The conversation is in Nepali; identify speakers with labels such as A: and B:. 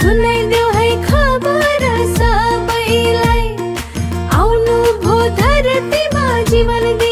A: सुनाइदेऊ है खबर सबैलाई। आउनु भो धरतीमा जीवन दिनलाई